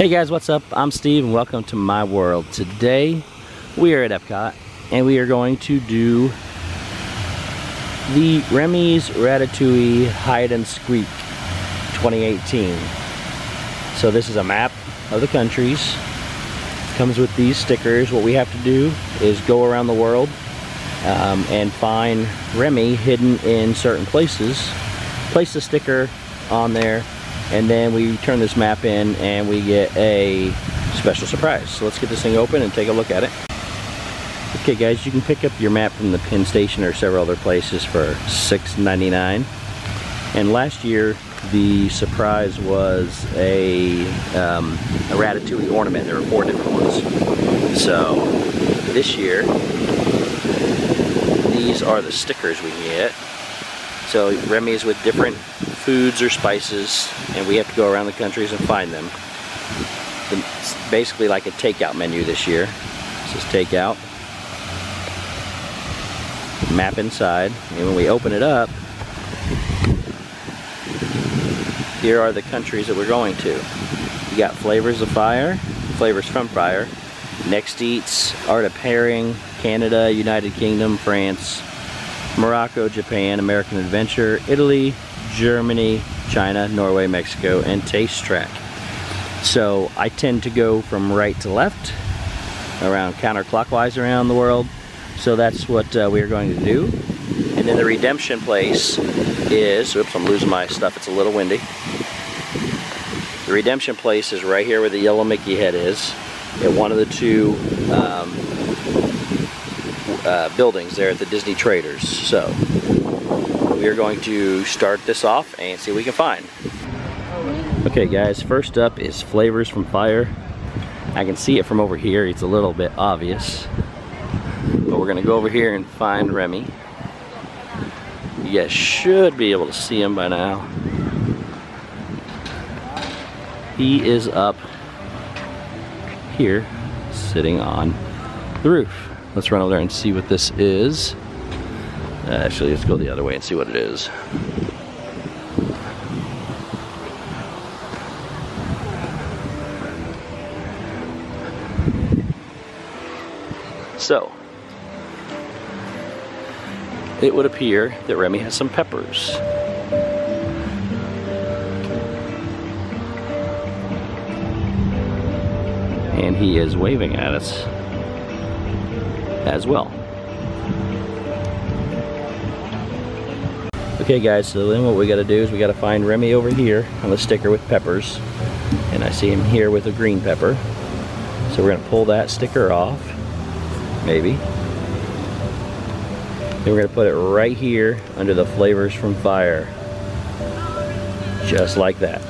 Hey guys, what's up? I'm Steve and welcome to my world. Today we are at Epcot and we are going to do the Remy's Ratatouille Hide and Squeak 2018. So this is a map of the countries. Comes with these stickers. What we have to do is go around the world um, and find Remy hidden in certain places. Place the sticker on there and then we turn this map in and we get a special surprise. So let's get this thing open and take a look at it. Okay guys, you can pick up your map from the Penn Station or several other places for $6.99. And last year, the surprise was a, um, a Ratatouille ornament. There were four different ones. So this year, these are the stickers we get. So Remy is with different foods or spices and we have to go around the countries and find them. It's basically like a takeout menu this year. This is takeout. Map inside. And when we open it up, here are the countries that we're going to. You got Flavors of Fire, Flavors from Fire, Next Eats, Art of Pairing, Canada, United Kingdom, France, Morocco, Japan, American Adventure, Italy, Germany, China, Norway, Mexico, and Taste Track. So I tend to go from right to left, around counterclockwise around the world. So that's what uh, we are going to do. And then the redemption place is, oops, I'm losing my stuff, it's a little windy. The redemption place is right here where the yellow Mickey head is, at one of the two um, uh, buildings there at the Disney Traders. So we are going to start this off and see what we can find. Okay guys, first up is Flavors from Fire. I can see it from over here, it's a little bit obvious. But we're gonna go over here and find Remy. You guys should be able to see him by now. He is up here, sitting on the roof. Let's run over there and see what this is. Actually, let's go the other way and see what it is. So, it would appear that Remy has some peppers. And he is waving at us as well. Okay guys, so then what we gotta do is we gotta find Remy over here on the sticker with peppers. And I see him here with a green pepper. So we're gonna pull that sticker off, maybe. Then we're gonna put it right here under the flavors from fire. Just like that.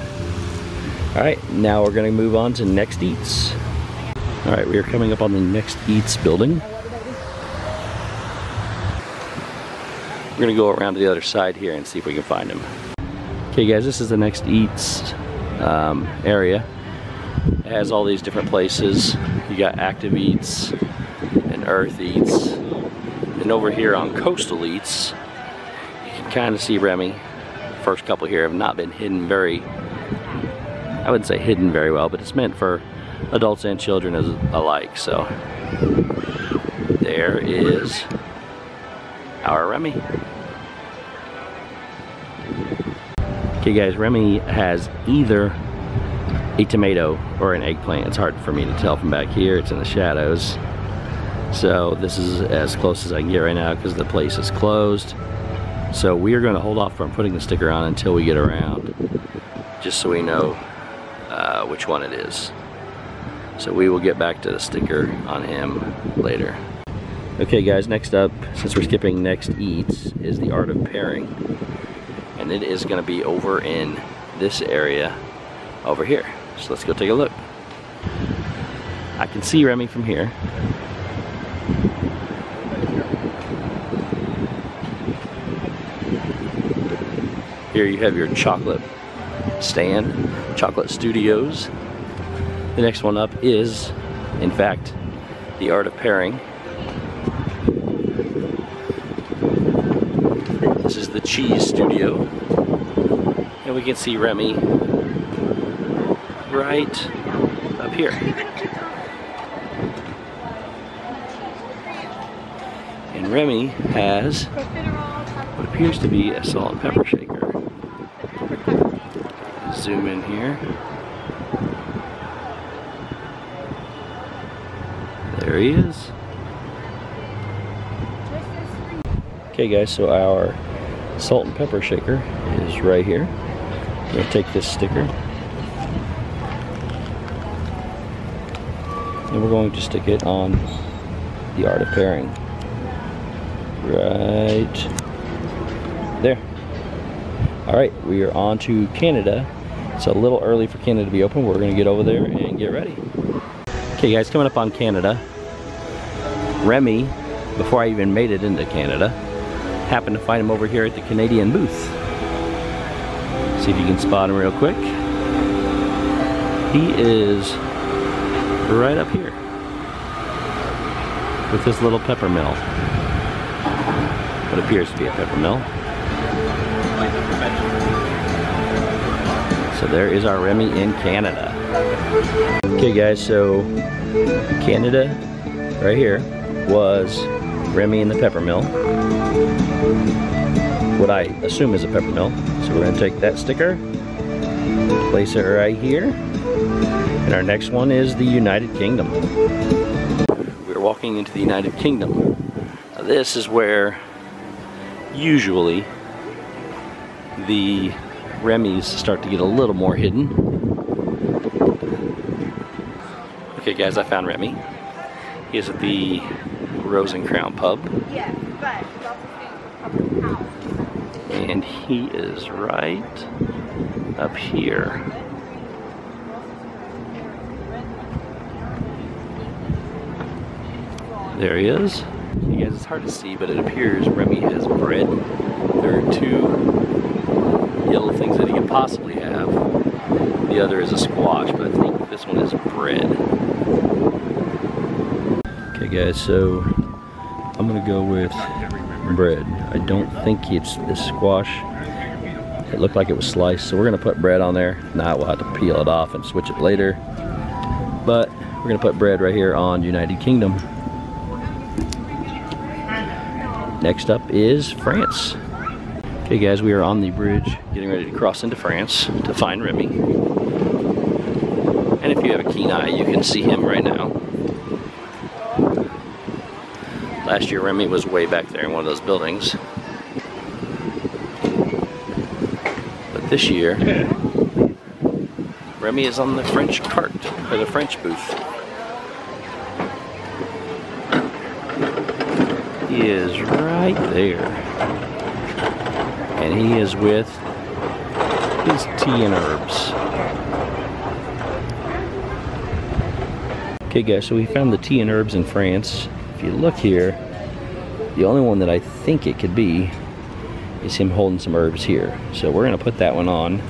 All right, now we're gonna move on to Next Eats. All right, we are coming up on the Next Eats building. We're gonna go around to the other side here and see if we can find him. Okay guys, this is the next Eats um, area. It has all these different places. You got Active Eats and Earth Eats. And over here on Coastal Eats, you can kind of see Remy. First couple here have not been hidden very, I wouldn't say hidden very well, but it's meant for adults and children alike. So there is our Remy. Okay guys, Remy has either a tomato or an eggplant. It's hard for me to tell from back here. It's in the shadows. So this is as close as I can get right now because the place is closed. So we are going to hold off from putting the sticker on until we get around. Just so we know uh, which one it is. So we will get back to the sticker on him later. Okay guys, next up, since we're skipping next eats, is the art of pairing and it is going to be over in this area over here. So let's go take a look. I can see Remy from here. Here you have your chocolate stand, Chocolate Studios. The next one up is, in fact, the Art of Pairing. This is the Cheese Studio. And we can see Remy right up here. And Remy has what appears to be a salt and pepper shaker. Zoom in here. There he is. Okay guys, so our salt and pepper shaker is right here. I'm to take this sticker and we're going to stick it on the art of pairing. Right there. Alright, we are on to Canada. It's a little early for Canada to be open. We're going to get over there and get ready. Okay guys, coming up on Canada. Remy, before I even made it into Canada, happened to find him over here at the Canadian booth. See if you can spot him real quick. He is right up here with this little pepper mill. What appears to be a pepper mill. So there is our Remy in Canada. Okay guys, so Canada right here was Remy in the pepper mill. What I assume is a pepper mill. So we're gonna take that sticker, place it right here. And our next one is the United Kingdom. We're walking into the United Kingdom. Now this is where usually the Remy's start to get a little more hidden. Okay guys, I found Remy. He is at the Rose and Crown Pub. Yes, but he's also staying at the. And he is right up here. There he is. You guys, it's hard to see, but it appears Remy has bread. There are two yellow things that he could possibly have. The other is a squash, but I think this one is bread. Okay guys, so I'm gonna go with bread. I don't think it's this squash. It looked like it was sliced, so we're gonna put bread on there. Now we'll have to peel it off and switch it later. But we're gonna put bread right here on United Kingdom. Next up is France. Okay guys, we are on the bridge getting ready to cross into France to find Remy. And if you have a keen eye, you can see him right now. Last year Remy was way back there in one of those buildings. But this year, Remy is on the French cart, or the French booth. He is right there. And he is with his tea and herbs. Okay guys, so we found the tea and herbs in France. If you look here, the only one that I think it could be is him holding some herbs here. So we're gonna put that one on.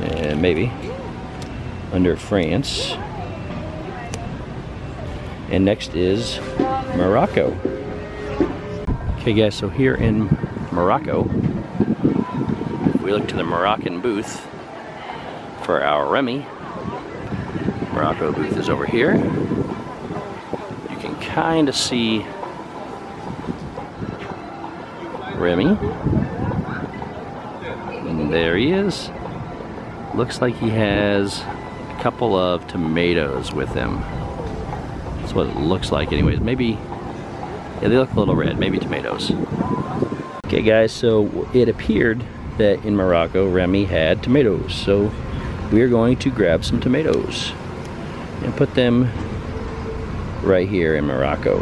And maybe under France. And next is Morocco. Okay guys, so here in Morocco, we look to the Moroccan booth for our Remy. Morocco booth is over here. Kind of see Remy. And there he is. Looks like he has a couple of tomatoes with him. That's what it looks like anyways. Maybe, yeah, they look a little red. Maybe tomatoes. Okay guys, so it appeared that in Morocco, Remy had tomatoes. So we are going to grab some tomatoes and put them right here in Morocco.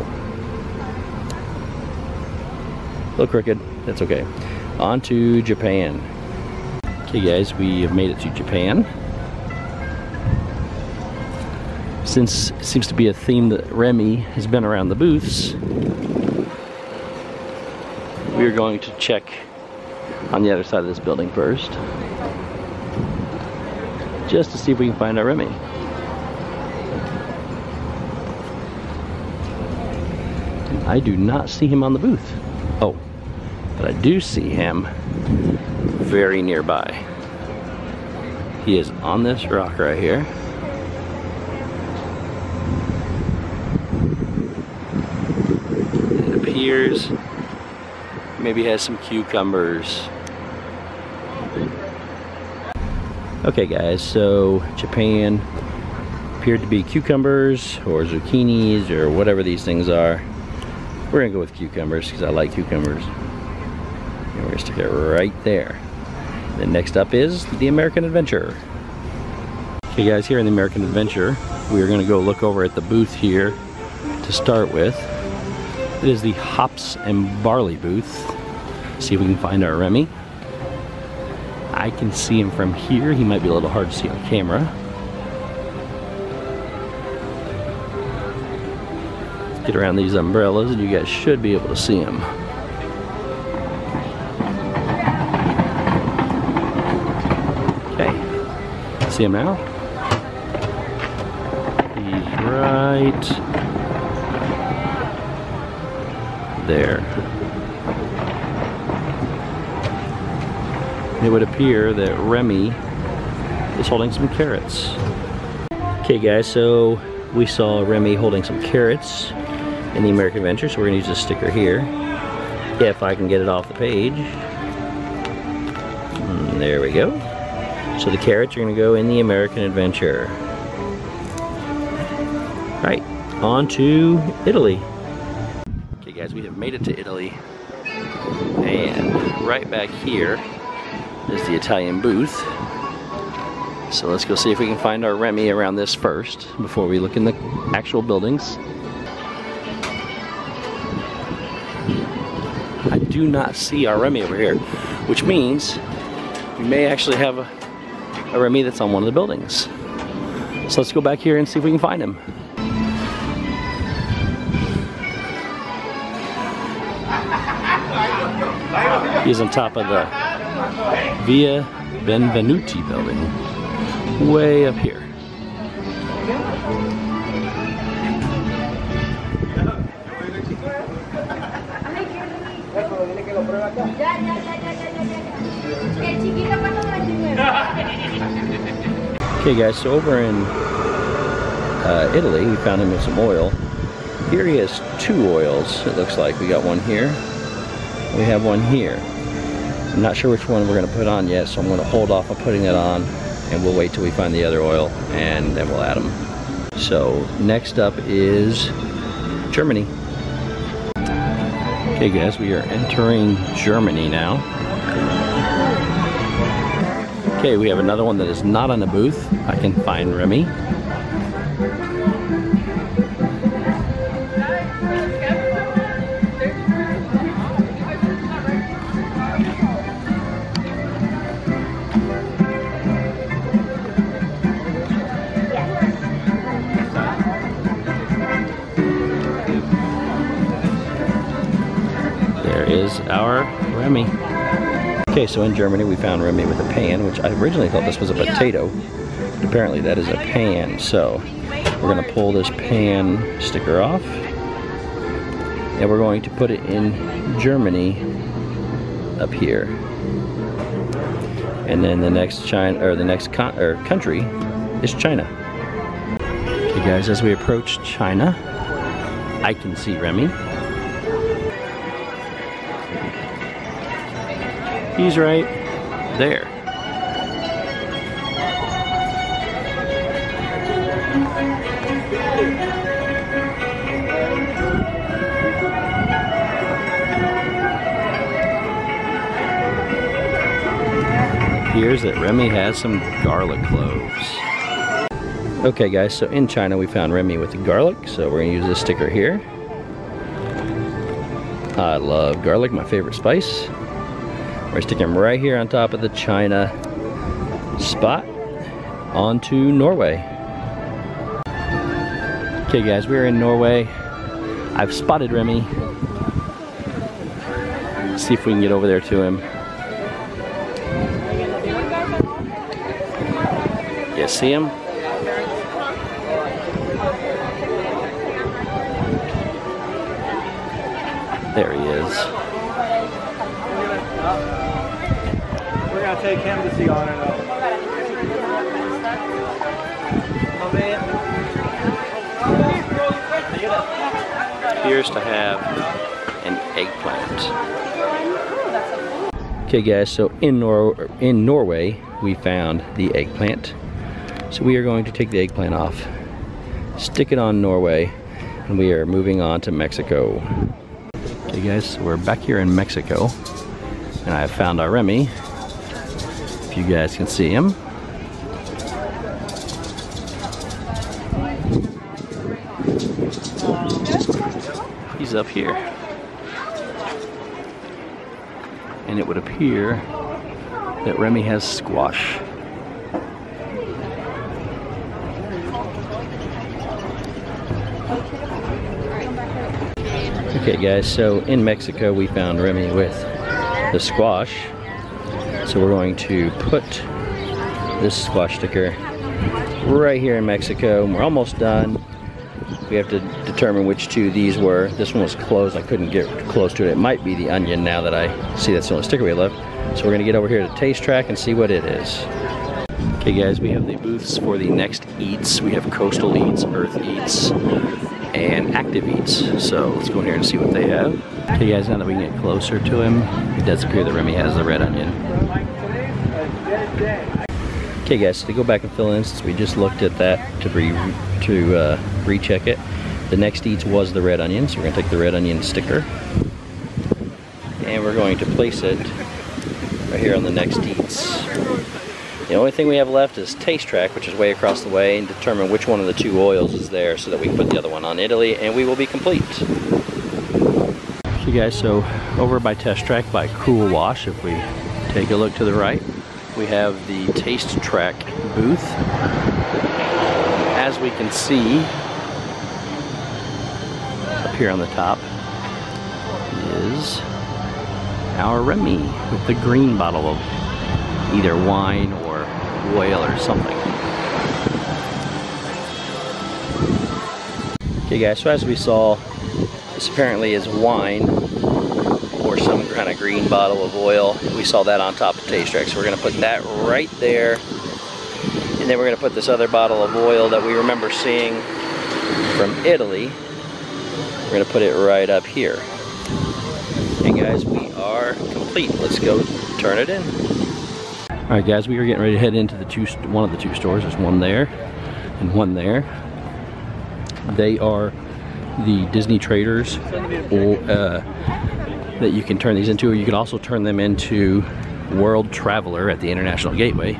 A little crooked, that's okay. On to Japan. Okay guys, we have made it to Japan. Since seems to be a theme that Remy has been around the booths, we are going to check on the other side of this building first. Just to see if we can find our Remy. I do not see him on the booth. Oh, but I do see him very nearby. He is on this rock right here. It appears maybe has some cucumbers. Okay guys, so Japan appeared to be cucumbers or zucchinis or whatever these things are. We're gonna go with cucumbers because I like cucumbers. And we're gonna stick it right there. Then next up is the American Adventure. Okay guys, here in the American Adventure, we are gonna go look over at the booth here to start with. It is the hops and barley booth. See if we can find our Remy. I can see him from here. He might be a little hard to see on camera. Get around these umbrellas and you guys should be able to see him. Okay. See him now? He's right there. It would appear that Remy is holding some carrots. Okay guys, so we saw Remy holding some carrots in the American Adventure, so we're gonna use this sticker here. If I can get it off the page. Mm, there we go. So the carrots are gonna go in the American Adventure. Right, on to Italy. Okay guys, we have made it to Italy. And right back here is the Italian booth. So let's go see if we can find our Remy around this first before we look in the actual buildings. I do not see our Remy over here, which means we may actually have a, a Remy that's on one of the buildings. So let's go back here and see if we can find him. He's on top of the Via Benvenuti building, way up here. Okay guys, so over in uh, Italy, we found him with some oil. Here he has two oils, it looks like. We got one here, we have one here. I'm not sure which one we're going to put on yet, so I'm going to hold off on putting it on, and we'll wait till we find the other oil, and then we'll add them. So next up is Germany. Okay guys, we are entering Germany now. Okay, we have another one that is not on the booth. I can find Remy. There is our Remy. Okay, so in Germany we found Remy with a pan, which I originally thought this was a potato. But apparently that is a pan, so we're gonna pull this pan sticker off. And we're going to put it in Germany up here. And then the next China or the next con or country is China. Okay guys, as we approach China, I can see Remy. He's um, right there. Appears that Remy has some garlic cloves. Okay guys, so in China we found Remy with the garlic, so we're gonna use this sticker here. I love garlic, my favorite spice. We're sticking right here on top of the China spot onto Norway. Okay guys, we're in Norway. I've spotted Remy. see if we can get over there to him. You see him? There he is. On it. appears to have an eggplant. Okay guys, so in, Nor in Norway, we found the eggplant. So we are going to take the eggplant off, stick it on Norway, and we are moving on to Mexico. Okay guys, we're back here in Mexico, and I have found our Remy. You guys can see him. He's up here. And it would appear that Remy has squash. Okay guys, so in Mexico we found Remy with the squash. So we're going to put this squash sticker right here in Mexico. And We're almost done. We have to determine which two these were. This one was closed. I couldn't get close to it. It might be the onion now that I see that's the only sticker we left. So we're gonna get over here to Taste Track and see what it is. Okay guys, we have the booths for the next eats. We have Coastal Eats, Earth Eats, and Active Eats. So let's go in here and see what they have. Okay guys, now that we can get closer to him, it does appear that Remy has the red onion. Okay guys, to go back and fill in, since we just looked at that to re to uh, recheck it, the next eats was the red onion, so we're gonna take the red onion sticker, and we're going to place it right here on the next eats. The only thing we have left is Taste Track, which is way across the way, and determine which one of the two oils is there so that we can put the other one on Italy, and we will be complete. Okay guys, so over by Test Track by Cool Wash, if we take a look to the right, we have the Taste Track booth. As we can see, up here on the top is our Remy with the green bottle of either wine or oil or something. Okay guys, so as we saw, this apparently is wine some kind of green bottle of oil. We saw that on top of Taste so we're gonna put that right there. And then we're gonna put this other bottle of oil that we remember seeing from Italy. We're gonna put it right up here. And guys, we are complete. Let's go turn it in. All right, guys, we are getting ready to head into the two, one of the two stores. There's one there and one there. They are the Disney traders uh, that you can turn these into. You can also turn them into World Traveler at the International Gateway.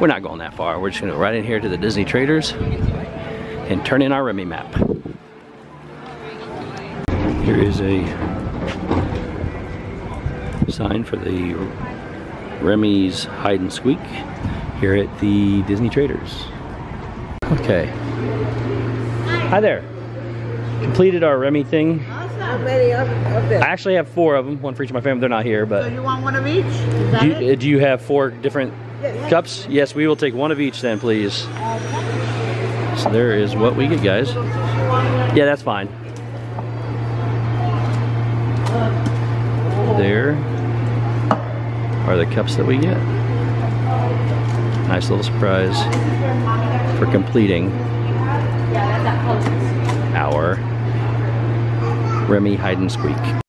We're not going that far. We're just gonna go right in here to the Disney traders and turn in our Remy map. Here is a sign for the Remy's Hide and Squeak here at the Disney Traders. Okay. Hi there. Completed our Remy thing. How many of, of I actually have four of them, one for each of my family. They're not here, but. So but you want one of each? Do you, do you have four different Yeah, yeah. cups? Yes, we will take one of each then, please. So there is what we get, guys. Yeah, that's fine. There are the cups that we get. Nice little surprise for completing our Remy and Squeak.